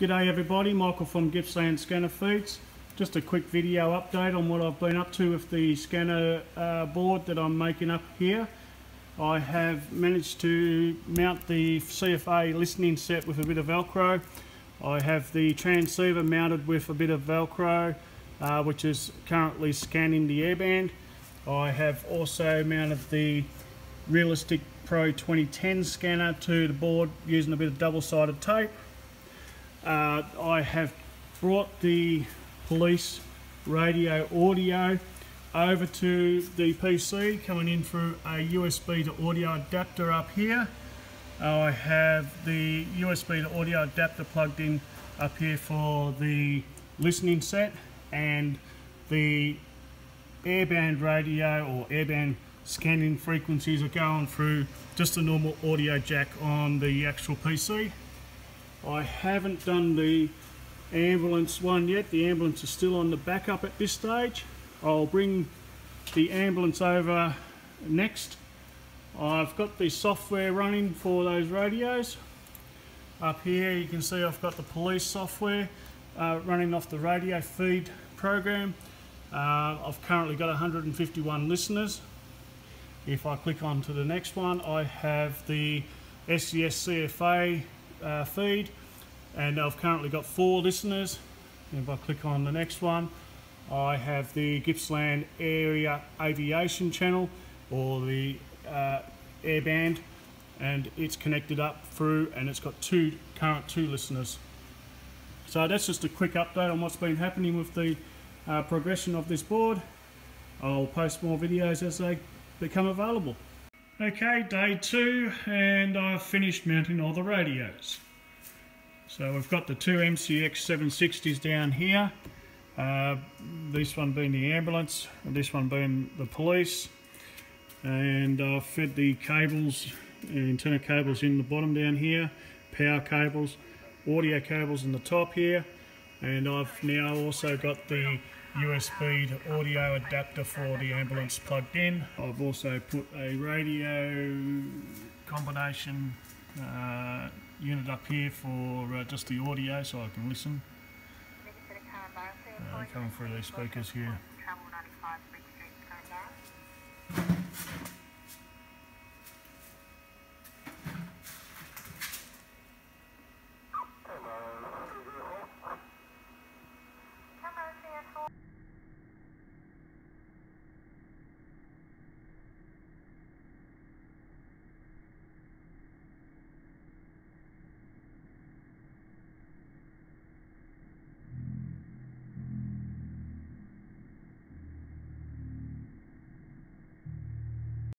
G'day everybody, Michael from Gippsland Scanner Feeds. Just a quick video update on what I've been up to with the scanner uh, board that I'm making up here. I have managed to mount the CFA listening set with a bit of Velcro. I have the transceiver mounted with a bit of Velcro, uh, which is currently scanning the airband. I have also mounted the Realistic Pro 2010 scanner to the board using a bit of double-sided tape. Uh, I have brought the police radio audio over to the PC coming in through a USB to audio adapter up here. I have the USB to audio adapter plugged in up here for the listening set and the airband radio or airband scanning frequencies are going through just a normal audio jack on the actual PC. I haven't done the ambulance one yet. The ambulance is still on the backup at this stage. I'll bring the ambulance over next. I've got the software running for those radios. Up here you can see I've got the police software uh, running off the radio feed program. Uh, I've currently got 151 listeners. If I click on to the next one, I have the SES CFA uh, feed and I've currently got four listeners. If I click on the next one, I have the Gippsland Area Aviation Channel or the uh, airband and it's connected up through and it's got two current two listeners. So that's just a quick update on what's been happening with the uh, progression of this board. I'll post more videos as they become available. Okay, day two, and I've finished mounting all the radios. So we've got the two MCX 760s down here. Uh, this one being the ambulance, and this one being the police. And I've fed the cables, antenna cables in the bottom down here, power cables, audio cables in the top here. And I've now also got the USB to audio adapter for the ambulance plugged in. I've also put a radio combination uh, unit up here for uh, just the audio so I can listen. Uh, coming through these speakers here.